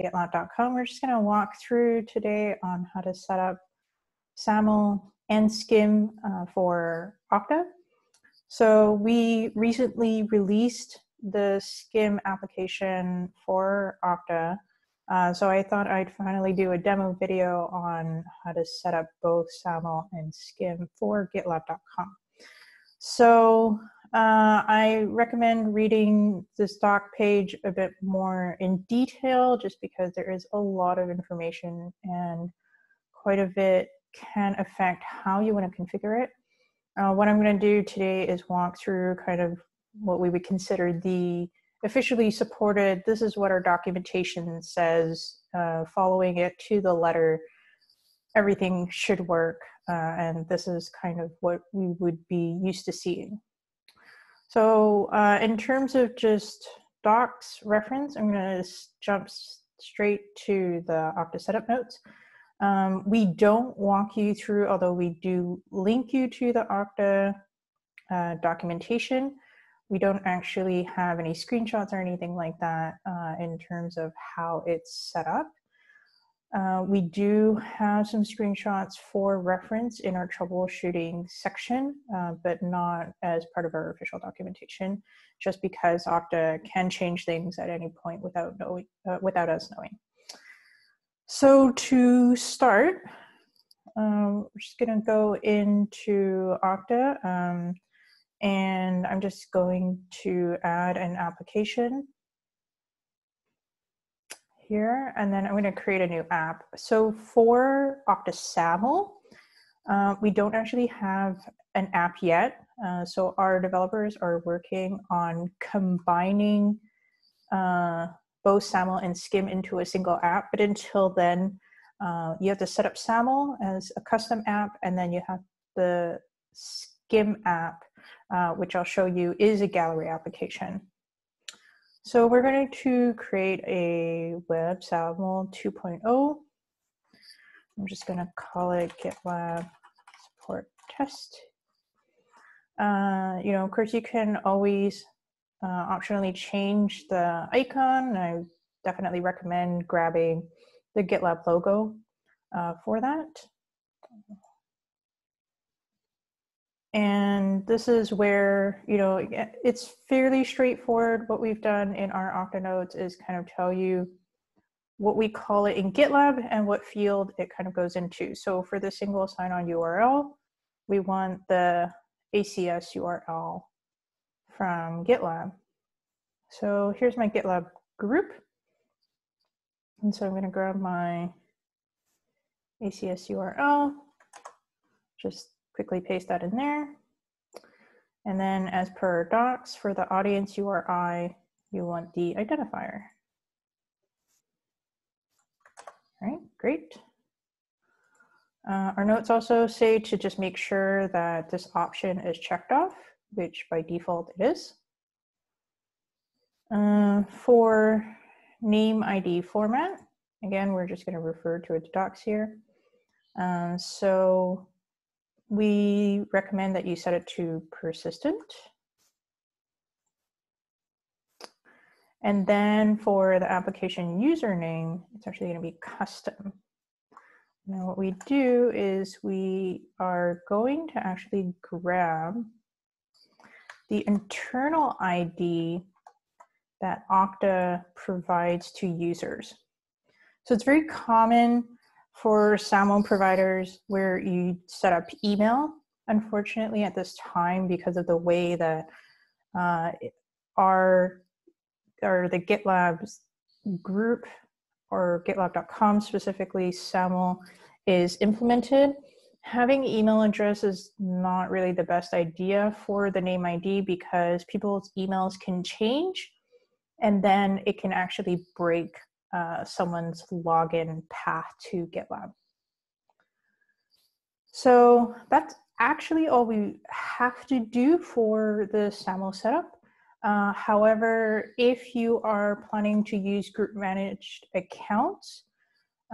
gitlab.com. We're just going to walk through today on how to set up SAML and SCIM uh, for Okta. So we recently released the SCIM application for Okta. Uh, so I thought I'd finally do a demo video on how to set up both SAML and SCIM for GitLab.com. So uh, I recommend reading the doc page a bit more in detail just because there is a lot of information and quite a bit can affect how you want to configure it. Uh, what I'm going to do today is walk through kind of what we would consider the officially supported, this is what our documentation says, uh, following it to the letter, everything should work. Uh, and this is kind of what we would be used to seeing. So uh, in terms of just docs reference, I'm going to jump straight to the Okta setup notes. Um, we don't walk you through, although we do link you to the Okta uh, documentation. We don't actually have any screenshots or anything like that uh, in terms of how it's set up. Uh, we do have some screenshots for reference in our troubleshooting section, uh, but not as part of our official documentation, just because Okta can change things at any point without knowing, uh, without us knowing. So to start, um, we're just going to go into Okta, um, and I'm just going to add an application here, and then I'm going to create a new app. So for Okta SAML, uh, we don't actually have an app yet. Uh, so our developers are working on combining uh, both SAML and SCIM into a single app. But until then, uh, you have to set up SAML as a custom app, and then you have the SCIM app, uh, which I'll show you is a gallery application. So we're going to create a web SAML 2.0. I'm just going to call it GitLab support test. Uh, you know, of course, you can always uh, optionally change the icon. I definitely recommend grabbing the GitLab logo uh, for that. And this is where, you know, it's fairly straightforward. What we've done in our Okta notes is kind of tell you what we call it in GitLab and what field it kind of goes into. So for the single sign-on URL, we want the ACS URL from GitLab. So here's my GitLab group. And so I'm going to grab my ACS URL, just quickly paste that in there. And then as per docs for the audience URI, you want the identifier. All right, great. Uh, our notes also say to just make sure that this option is checked off, which by default it is. Uh, for name ID format, again, we're just going to refer to its docs here. Uh, so we recommend that you set it to persistent. And then for the application username, it's actually going to be custom. Now what we do is we are going to actually grab the internal ID that Okta provides to users. So it's very common for SAML providers where you set up email. Unfortunately, at this time, because of the way that uh, our or the GitLab's group or GitLab.com specifically, SAML is implemented. Having email address is not really the best idea for the name ID because people's emails can change and then it can actually break uh, someone's login path to GitLab. So that's actually all we have to do for the SAML setup. Uh, however, if you are planning to use group managed accounts,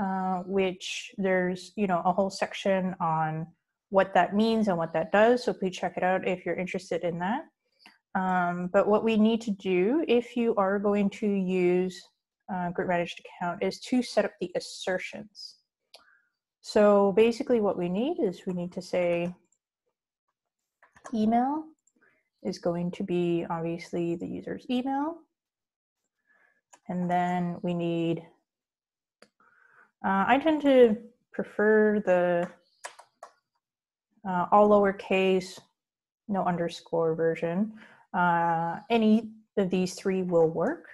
uh, which there's you know a whole section on what that means and what that does, so please check it out if you're interested in that. Um, but what we need to do if you are going to use uh, group managed account is to set up the assertions. So basically what we need is we need to say email is going to be obviously the user's email. And then we need, uh, I tend to prefer the uh, all lowercase, no underscore version. Uh, any of these three will work.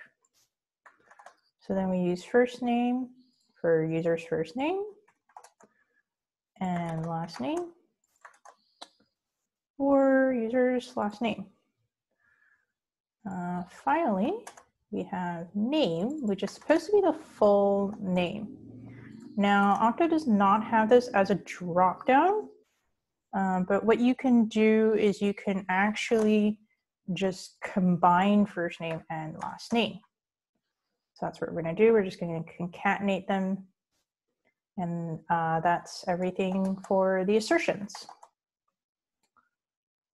So then we use first name for user's first name and last name or user's last name. Uh, finally, we have name, which is supposed to be the full name. Now, Okta does not have this as a dropdown, um, but what you can do is you can actually just combine first name and last name. So that's what we're going to do. We're just going to concatenate them. And uh, that's everything for the assertions.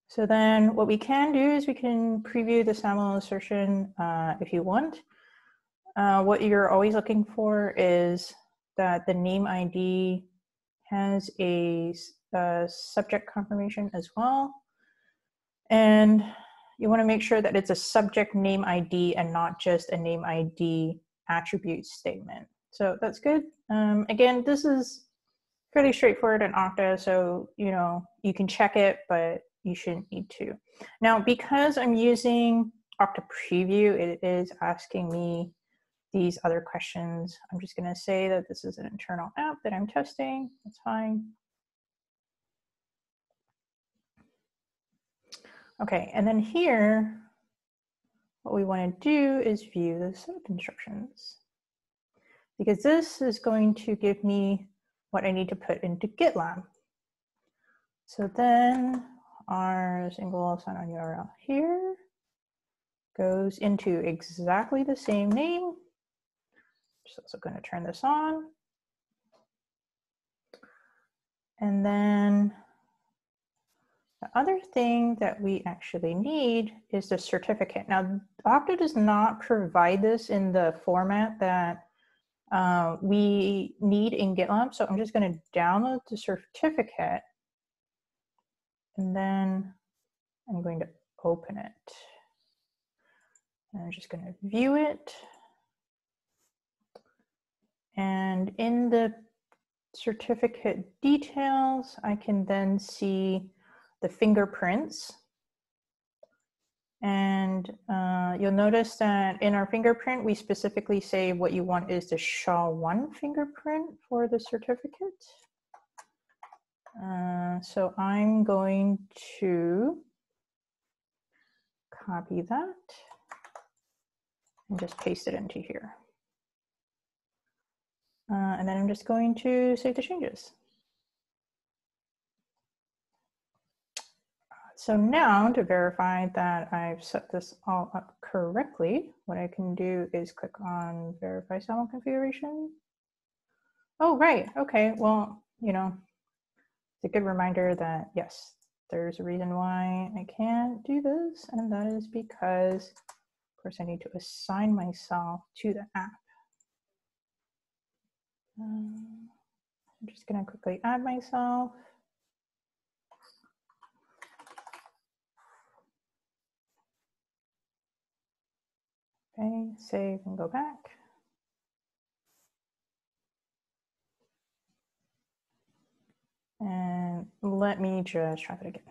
So then what we can do is we can preview the SAML assertion uh, if you want. Uh, what you're always looking for is that the name ID has a, a subject confirmation as well. And you want to make sure that it's a subject name ID and not just a name ID attribute statement. So that's good. Um, again, this is fairly straightforward in Okta, so you know you can check it, but you shouldn't need to. Now, because I'm using Okta Preview, it is asking me these other questions. I'm just going to say that this is an internal app that I'm testing. That's fine. Okay, and then here, what we want to do is view the setup instructions. Because this is going to give me what I need to put into GitLab. So then our single sign-on URL here goes into exactly the same name. Just also going to turn this on. And then the other thing that we actually need is the certificate. Now, Okta does not provide this in the format that uh, we need in GitLab. So I'm just going to download the certificate and then I'm going to open it. And I'm just going to view it. And in the certificate details, I can then see the fingerprints. And uh, you'll notice that in our fingerprint, we specifically say what you want is the SHA-1 fingerprint for the certificate. Uh, so I'm going to copy that and just paste it into here. Uh, and then I'm just going to save the changes. So now to verify that I've set this all up correctly, what I can do is click on verify SAML configuration. Oh, right. Okay. Well, you know, it's a good reminder that yes, there's a reason why I can't do this. And that is because of course I need to assign myself to the app. Um, I'm just gonna quickly add myself. Okay, save and go back. And let me just try that again.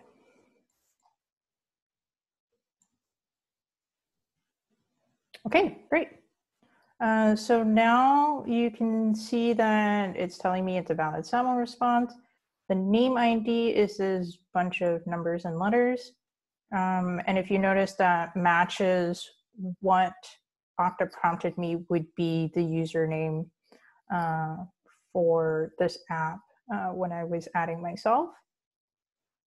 Okay, great. Uh, so now you can see that it's telling me it's a valid SAML response. The name ID is this bunch of numbers and letters. Um, and if you notice that matches what Okta prompted me would be the username uh, for this app uh, when I was adding myself.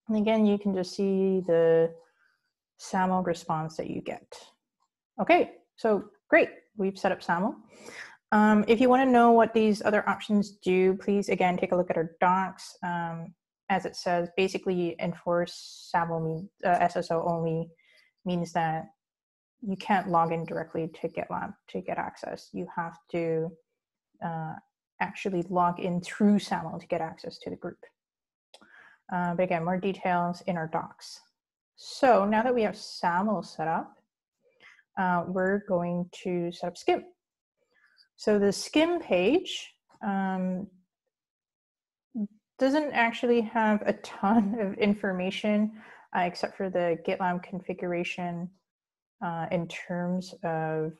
And again, you can just see the SAML response that you get. Okay, so great, we've set up SAML. Um, if you want to know what these other options do, please again take a look at our docs. Um, as it says, basically enforce SAML means, uh, SSO only means that you can't log in directly to GitLab to get access. You have to uh, actually log in through SAML to get access to the group. Uh, but again, more details in our docs. So now that we have SAML set up, uh, we're going to set up SCIM. So the SCIM page um, doesn't actually have a ton of information uh, except for the GitLab configuration uh, in terms of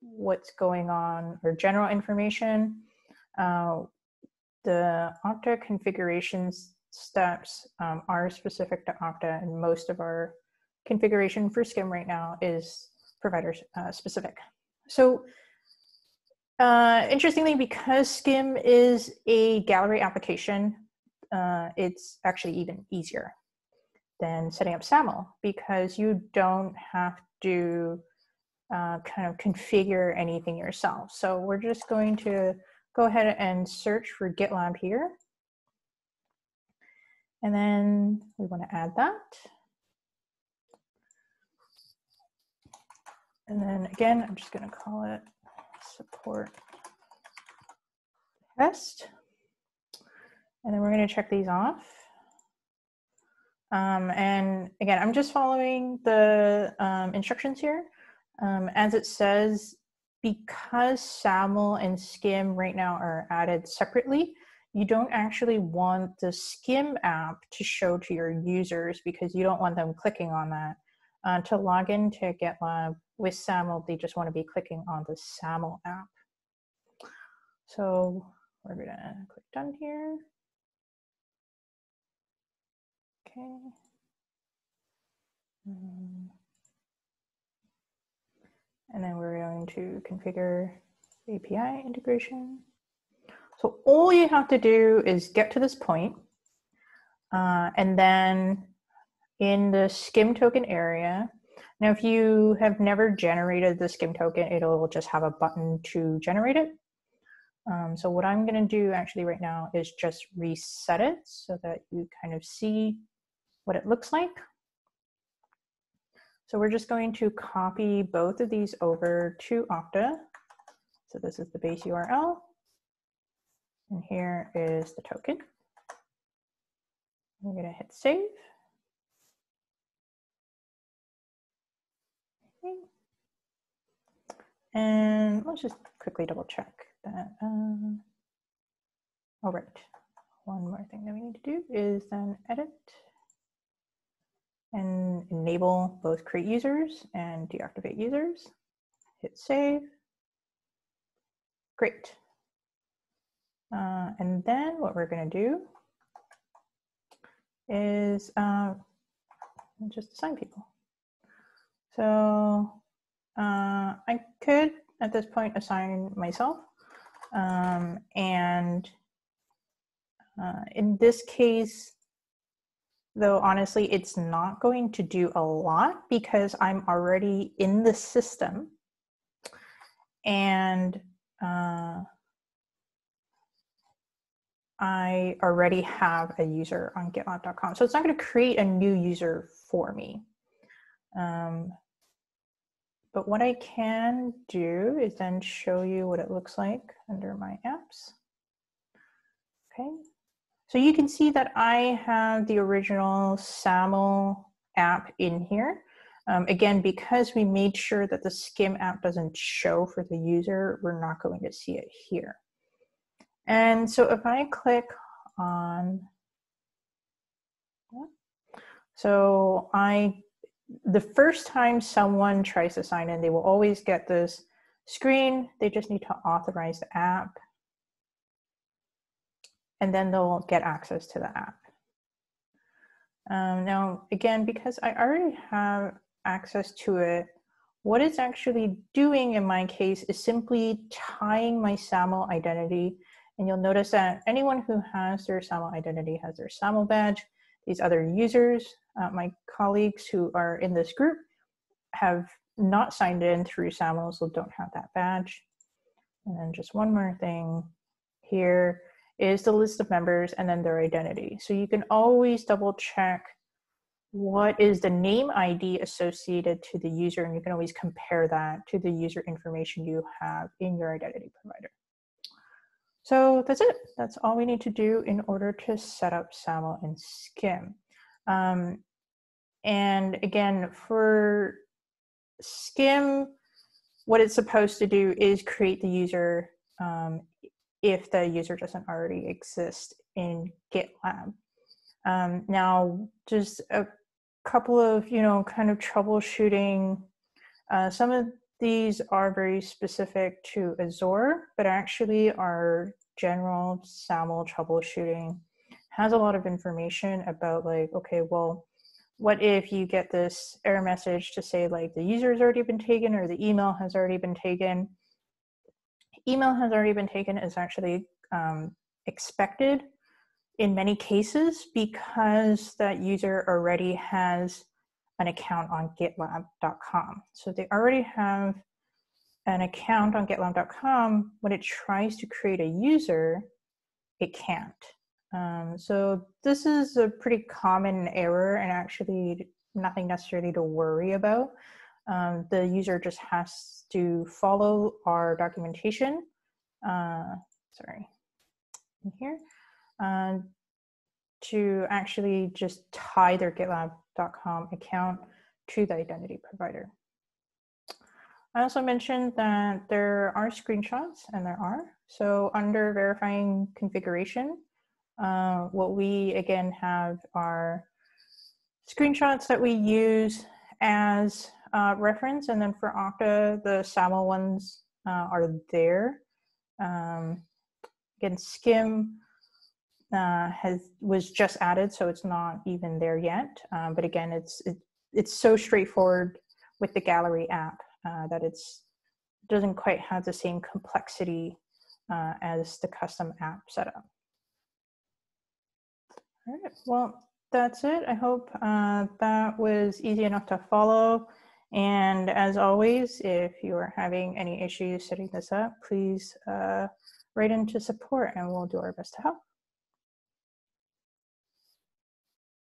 what's going on or general information. Uh, the Okta configurations steps um, are specific to Okta, and most of our configuration for SCIM right now is provider uh, specific. So uh, interestingly, because SCIM is a gallery application, uh, it's actually even easier than setting up SAML because you don't have to uh, kind of configure anything yourself. So we're just going to go ahead and search for GitLab here. And then we want to add that. And then again, I'm just going to call it support test. And then we're going to check these off. Um, and again, I'm just following the um, instructions here. Um, as it says, because SAML and SCIM right now are added separately, you don't actually want the SCIM app to show to your users because you don't want them clicking on that. Uh, to log into GitLab with SAML, they just want to be clicking on the SAML app. So we're gonna click done here. Okay. Um, and then we're going to configure API integration. So all you have to do is get to this point, uh, and then in the SCIM token area, now if you have never generated the SCIM token, it'll just have a button to generate it. Um, so what I'm going to do actually right now is just reset it so that you kind of see what it looks like. So we're just going to copy both of these over to Okta. So this is the base URL. And here is the token. I'm going to hit save. Okay. And let's just quickly double check that. All right. One more thing that we need to do is then edit and enable both create users and deactivate users. Hit save. Great. Uh, and then what we're going to do is uh, just assign people. So uh, I could, at this point, assign myself. Um, and uh, in this case, though honestly it's not going to do a lot because i'm already in the system. And uh, i already have a user on gitlab.com so it's not going to create a new user for me. Um, but what i can do is then show you what it looks like under my apps. Okay so you can see that I have the original SAML app in here. Um, again, because we made sure that the SCIM app doesn't show for the user, we're not going to see it here. And so if I click on, so I, the first time someone tries to sign in, they will always get this screen. They just need to authorize the app and then they'll get access to the app. Um, now, again, because I already have access to it, what it's actually doing in my case is simply tying my SAML identity. And you'll notice that anyone who has their SAML identity has their SAML badge. These other users, uh, my colleagues who are in this group, have not signed in through SAML, so don't have that badge. And then just one more thing here is the list of members and then their identity. So you can always double check what is the name ID associated to the user, and you can always compare that to the user information you have in your identity provider. So that's it. That's all we need to do in order to set up SAML and SCIM. Um, and again, for SCIM, what it's supposed to do is create the user um, if the user doesn't already exist in GitLab. Um, now, just a couple of, you know, kind of troubleshooting. Uh, some of these are very specific to Azure, but actually our general SAML troubleshooting has a lot of information about like, okay, well, what if you get this error message to say like the user has already been taken or the email has already been taken? Email has already been taken is actually um, expected in many cases because that user already has an account on gitlab.com. So they already have an account on gitlab.com. When it tries to create a user, it can't. Um, so this is a pretty common error and actually nothing necessarily to worry about. Um, the user just has to follow our documentation. Uh, sorry, in here uh, to actually just tie their GitLab.com account to the identity provider. I also mentioned that there are screenshots, and there are. So under verifying configuration, uh, what we again have are screenshots that we use as uh, reference, and then for Okta, the SAML ones uh, are there. Um, again, SCIM uh, has was just added, so it's not even there yet. Um, but again, it's it, it's so straightforward with the gallery app uh, that it's doesn't quite have the same complexity uh, as the custom app setup. All right, well, that's it. I hope uh, that was easy enough to follow. And as always, if you are having any issues setting this up, please uh, write into support and we'll do our best to help.